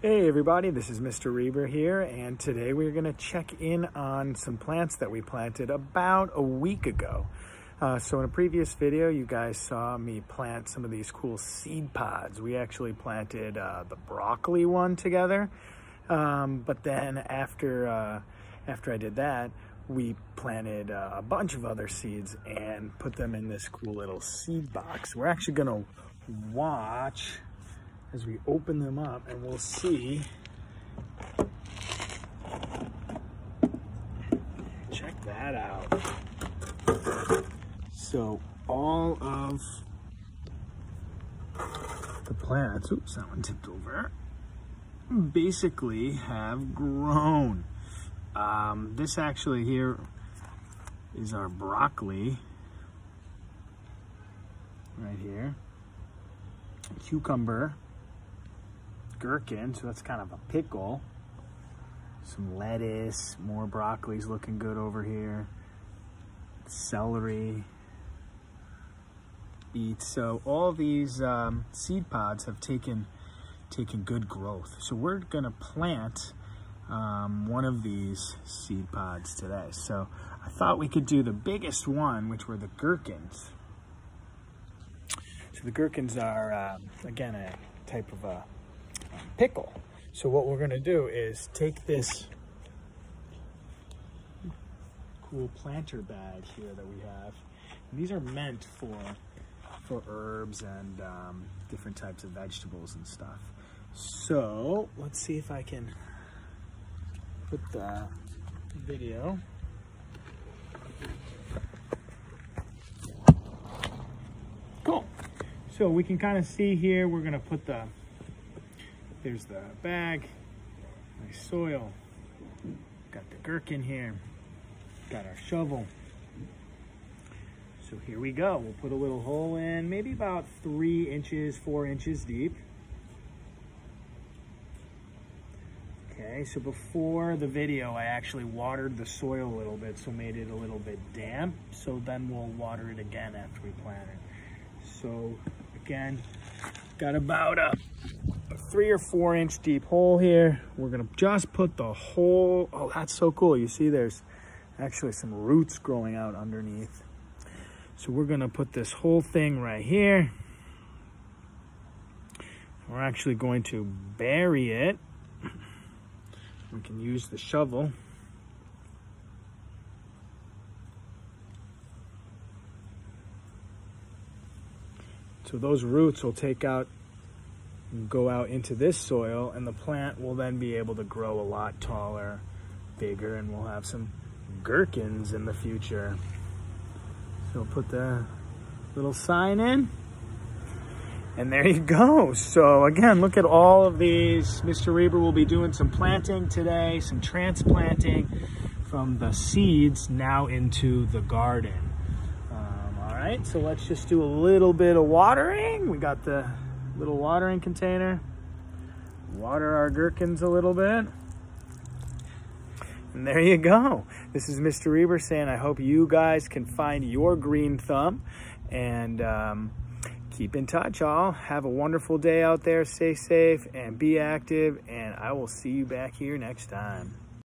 Hey everybody, this is Mr. Rieber here, and today we're gonna check in on some plants that we planted about a week ago. Uh, so in a previous video, you guys saw me plant some of these cool seed pods. We actually planted uh, the broccoli one together, um, but then after, uh, after I did that, we planted uh, a bunch of other seeds and put them in this cool little seed box. We're actually gonna watch as we open them up and we'll see. Check that out. So all of the plants oops that one tipped over basically have grown. Um, this actually here is our broccoli. Right here. Cucumber gherkin, so that's kind of a pickle. Some lettuce, more broccoli's looking good over here. Celery, beets. So all these um, seed pods have taken taken good growth. So we're gonna plant um, one of these seed pods today. So I thought we could do the biggest one, which were the gherkins. So the gherkins are, um, again, a type of a pickle. So what we're gonna do is take this cool planter bag here that we have. And these are meant for for herbs and um, different types of vegetables and stuff. So let's see if I can put the video. Cool. So we can kind of see here, we're gonna put the there's the bag, my soil, got the gherkin here, got our shovel. So here we go. We'll put a little hole in, maybe about three inches, four inches deep. Okay, so before the video, I actually watered the soil a little bit, so made it a little bit damp. So then we'll water it again after we plant it. So again, got about a three or four inch deep hole here. We're gonna just put the whole, oh, that's so cool. You see there's actually some roots growing out underneath. So we're gonna put this whole thing right here. We're actually going to bury it. We can use the shovel. So those roots will take out go out into this soil and the plant will then be able to grow a lot taller, bigger, and we'll have some gherkins in the future. So put the little sign in. And there you go. So again, look at all of these. Mr. Rieber will be doing some planting today, some transplanting from the seeds now into the garden. Um, all right, so let's just do a little bit of watering. We got the little watering container. Water our gherkins a little bit. And there you go. This is Mr. Rieber saying I hope you guys can find your green thumb and um, keep in touch all. Have a wonderful day out there. Stay safe and be active and I will see you back here next time.